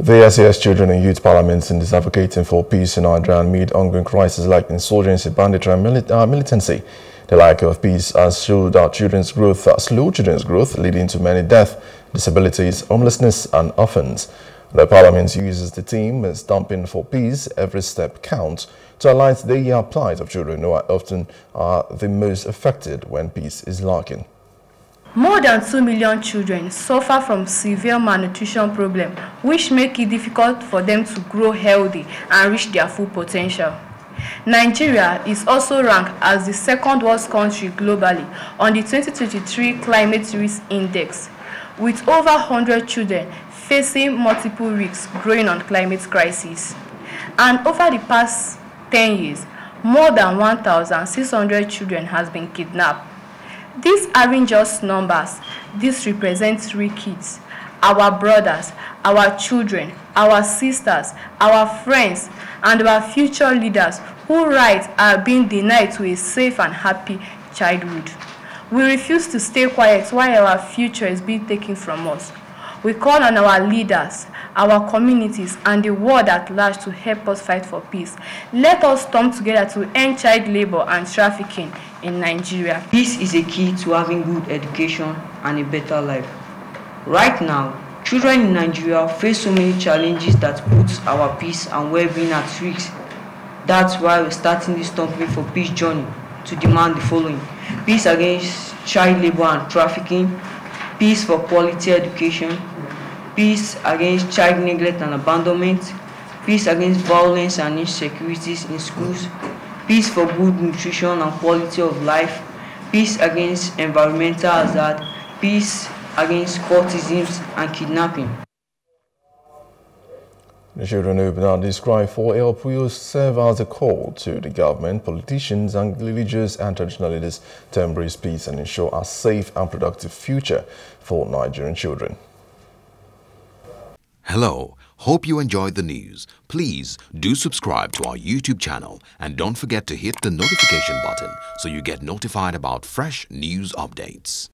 The SAS Children and Youth Parliament is advocating for peace in Nigeria amid ongoing crises like insurgency, banditry, and mili uh, militancy. The lack of peace has slowed our children's growth, uh, slow children's growth, leading to many deaths, disabilities, homelessness, and orphans. The Parliament uses the theme as "Stamping for Peace, Every Step Counts" to highlight the plight of children who are often are the most affected when peace is lacking. More than 2 million children suffer from severe malnutrition problem, which make it difficult for them to grow healthy and reach their full potential. Nigeria is also ranked as the second worst country globally on the 2023 Climate Risk Index, with over 100 children facing multiple risks growing on climate crisis. And over the past 10 years, more than 1,600 children has been kidnapped These aren't just numbers. This represents three kids, our brothers, our children, our sisters, our friends, and our future leaders whose rights are being denied to a safe and happy childhood. We refuse to stay quiet while our future is being taken from us. We call on our leaders, our communities, and the world at large to help us fight for peace. Let us come together to end child labor and trafficking in Nigeria. Peace is a key to having good education and a better life. Right now, children in Nigeria face so many challenges that puts our peace and well-being at risk. That's why we're starting this Stomping for Peace journey to demand the following. Peace against child labor and trafficking, peace for quality education, peace against child neglect and abandonment, peace against violence and insecurities in schools, peace for good nutrition and quality of life, peace against environmental hazard, peace against courtesans and kidnapping. The children this for help will serve as a call to the government, politicians and religious and traditional leaders to embrace peace and ensure a safe and productive future for Nigerian children. Hello, hope you enjoyed the news. Please do subscribe to our YouTube channel and don't forget to hit the notification button so you get notified about fresh news updates.